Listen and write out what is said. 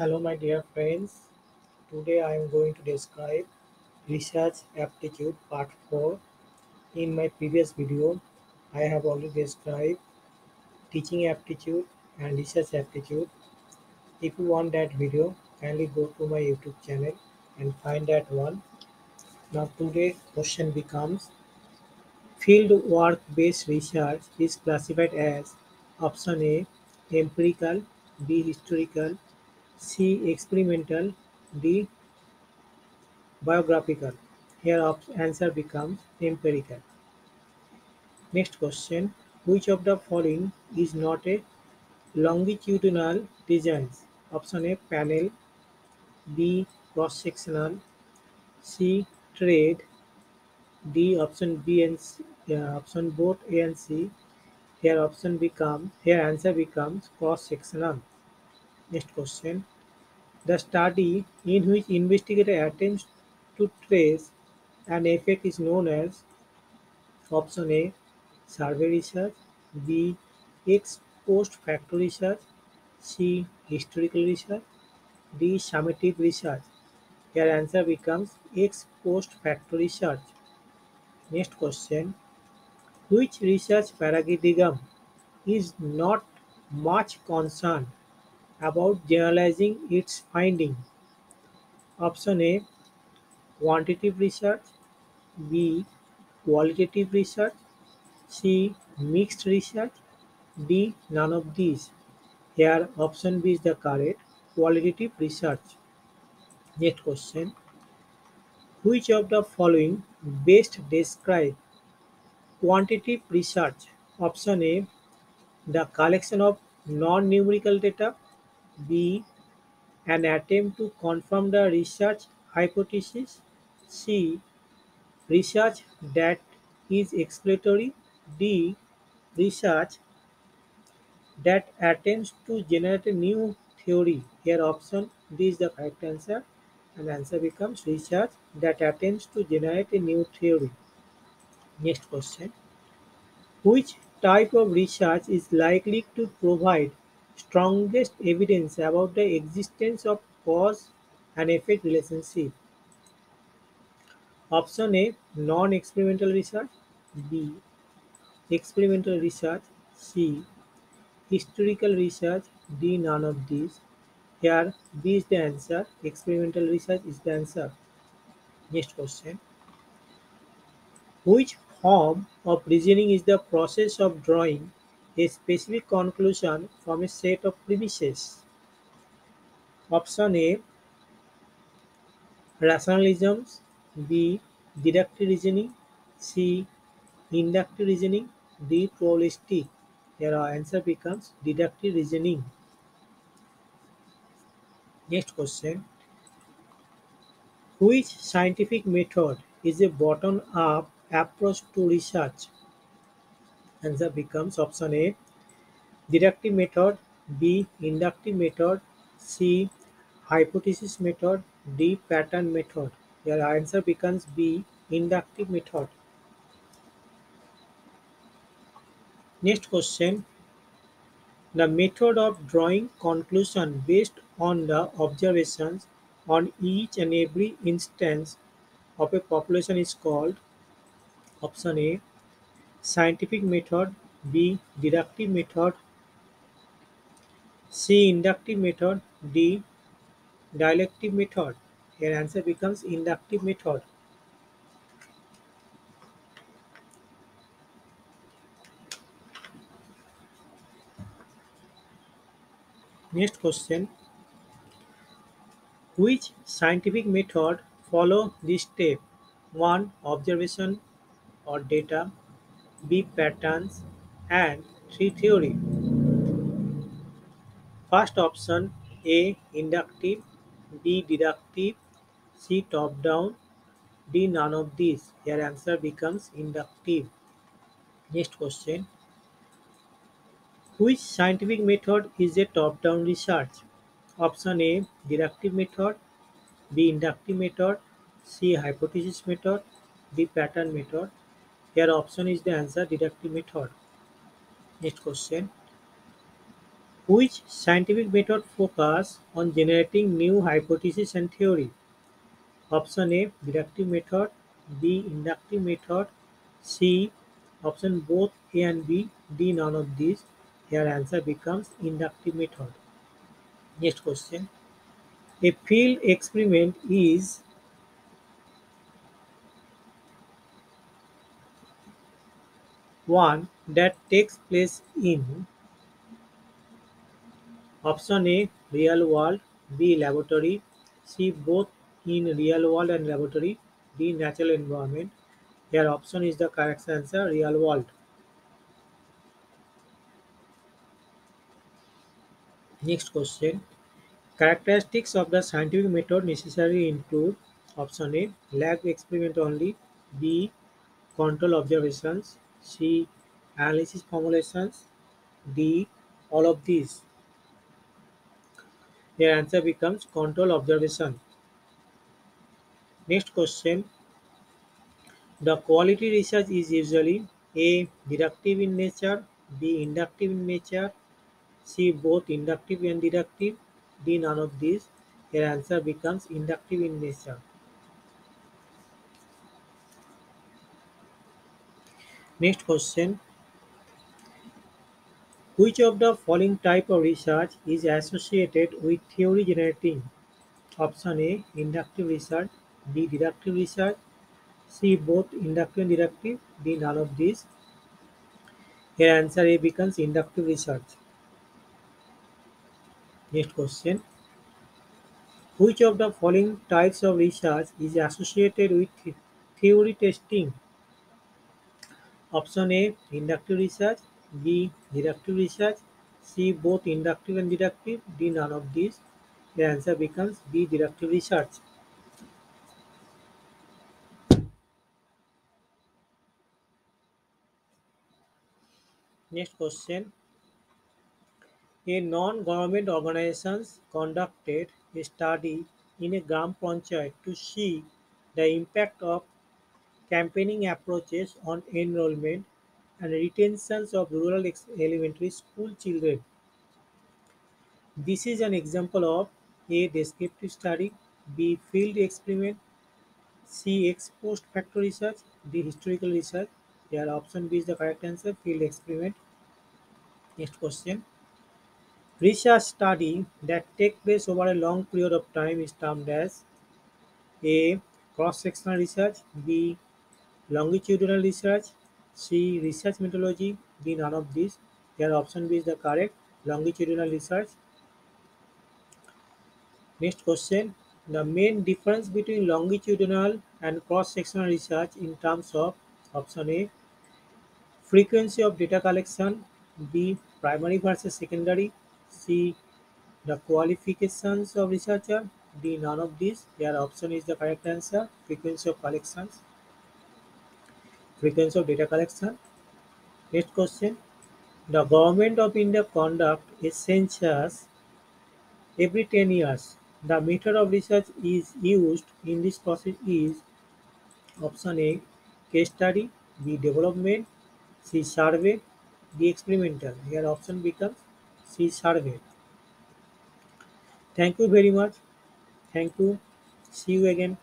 Hello, my dear friends. Today I am going to describe Research Aptitude Part 4. In my previous video, I have already described Teaching Aptitude and Research Aptitude. If you want that video, kindly go to my YouTube channel and find that one. Now, today's question becomes Field work based research is classified as option A empirical, B historical, C. Experimental. D. Biographical. Here answer becomes empirical. Next question. Which of the following is not a longitudinal design? Option A. Panel. B. Cross-sectional. C. Trend. D. Option B and C, uh, option both A and C. Here option becomes here answer becomes cross-sectional. Next question. The study in which investigator attempts to trace an effect is known as option A. Survey research B. Ex post facto research C. Historical research D. Summative research Your answer becomes ex post facto research. Next question. Which research paradigm is not much concerned about generalizing its finding. Option A quantitative research, B qualitative research, C mixed research, D none of these. Here option B is the correct qualitative research. Next question. Which of the following best describe quantitative research? Option A the collection of non-numerical data B. An attempt to confirm the research hypothesis. C. Research that is exploratory. D. Research that attempts to generate a new theory. Here option D is the correct answer and answer becomes research that attempts to generate a new theory. Next question. Which type of research is likely to provide strongest evidence about the existence of cause and effect relationship. Option A non-experimental research B experimental research C historical research D none of these. Here B is the answer experimental research is the answer. Next question. Which form of reasoning is the process of drawing a specific conclusion from a set of premises. Option A rationalism, B deductive reasoning, C inductive reasoning, D probabilistic. Here our answer becomes deductive reasoning. Next question. Which scientific method is a bottom-up approach to research? Answer becomes option A deductive method, B inductive method, C hypothesis method, D pattern method. Your answer becomes B inductive method. Next question. The method of drawing conclusion based on the observations on each and every instance of a population is called option A scientific method, B. deductive method, C. inductive method, D. dialectic method. Here answer becomes inductive method. Next question. Which scientific method follow this step? 1. Observation or data. B. Patterns and 3. Theory. First option A. Inductive B. Deductive C. Top down D. None of these. Your answer becomes inductive. Next question. Which scientific method is a top-down research? Option A. Deductive method B. Inductive method C. Hypothesis method D. Pattern method here option is the answer deductive method. Next question. Which scientific method focus on generating new hypotheses and theory? Option A deductive method, B inductive method, C option both A and B, D none of these. Here answer becomes inductive method. Next question. A field experiment is one that takes place in option A real world, B laboratory, C both in real world and laboratory, D natural environment. Here option is the correct answer real world. Next question. Characteristics of the scientific method necessarily include option A lab experiment only, B control observations, C analysis formulations, D all of these. Their answer becomes control observation. Next question. The quality research is usually A. Deductive in nature, B. Inductive in nature, C. Both inductive and deductive, D. None of these. Your answer becomes inductive in nature. Next question. Which of the following type of research is associated with theory generating? Option A. Inductive research, B. Deductive research, C. Both inductive and deductive, D. None of these. Here answer A becomes inductive research. Next question. Which of the following types of research is associated with the- theory testing? Option A inductive research, B deductive research, C both inductive and deductive, D none of these. The answer becomes B deductive research. Next question. A non-government organization conducted a study in a Gram Panchayat to see the impact of campaigning approaches on enrollment and retentions of rural elementary school children. This is an example of A. Descriptive study, B. Field experiment, C. Ex post facto research, D. Historical research. Here option B is the correct answer, field experiment. Next question. Research study that take place over a long period of time is termed as A. Cross-sectional research, B. Longitudinal research, C. Research methodology, D. None of these. Here option B is the correct, longitudinal research. Next question. The main difference between longitudinal and cross-sectional research in terms of option A. Frequency of data collection, B. Primary versus secondary, C. The qualifications of researcher, D. None of these. Here option is the correct answer. Frequency of collections. Frequency of data collection. Next question. The government of India conduct a census every 10 years. The method of research is used in this process is option A case study, B development, C survey, D experimental. Here option becomes C survey. Thank you very much. Thank you. See you again.